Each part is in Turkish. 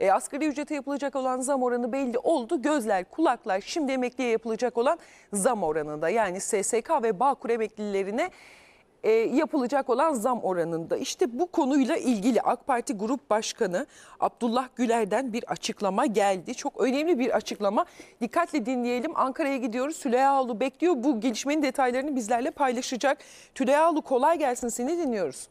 E, asgari ücrete yapılacak olan zam oranı belli oldu. Gözler, kulaklar şimdi emekliye yapılacak olan zam oranında yani SSK ve Bağkur emeklilerine e, yapılacak olan zam oranında. İşte bu konuyla ilgili AK Parti Grup Başkanı Abdullah Güler'den bir açıklama geldi. Çok önemli bir açıklama. Dikkatle dinleyelim. Ankara'ya gidiyoruz. Tülayağlı bekliyor. Bu gelişmenin detaylarını bizlerle paylaşacak. Tülayağlı kolay gelsin. Seni dinliyoruz.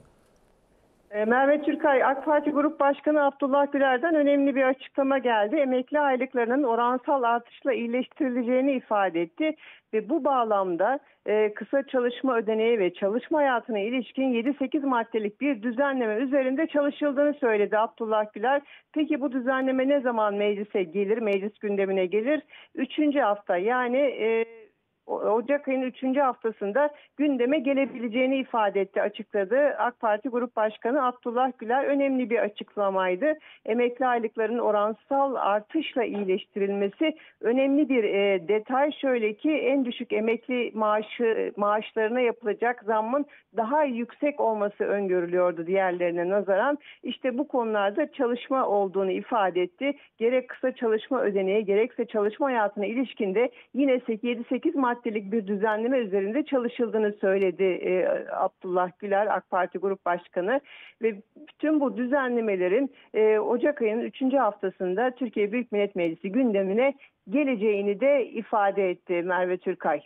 E, Merve Türkay, AK Parti Grup Başkanı Abdullah Güler'den önemli bir açıklama geldi. Emekli aylıklarının oransal artışla iyileştirileceğini ifade etti ve bu bağlamda e, kısa çalışma ödeneği ve çalışma hayatına ilişkin 7-8 maddelik bir düzenleme üzerinde çalışıldığını söyledi Abdullah Güler. Peki bu düzenleme ne zaman meclise gelir, meclis gündemine gelir? Üçüncü hafta yani... E, Ocak ayının 3. haftasında gündeme gelebileceğini ifade etti, açıkladı. AK Parti Grup Başkanı Abdullah Güler önemli bir açıklamaydı. Emekli aylıklarının oransal artışla iyileştirilmesi önemli bir e, detay. Şöyle ki en düşük emekli maaşı maaşlarına yapılacak zammın daha yüksek olması öngörülüyordu diğerlerine nazaran. İşte bu konularda çalışma olduğunu ifade etti. Gerek kısa çalışma ödeneği gerekse çalışma hayatına ilişkinde yine 7-8 maddelik bir düzenleme üzerinde çalışıldığını söyledi e, Abdullah Güler AK Parti Grup Başkanı ve bütün bu düzenlemelerin e, Ocak ayının 3. haftasında Türkiye Büyük Millet Meclisi gündemine geleceğini de ifade etti Merve Türkay.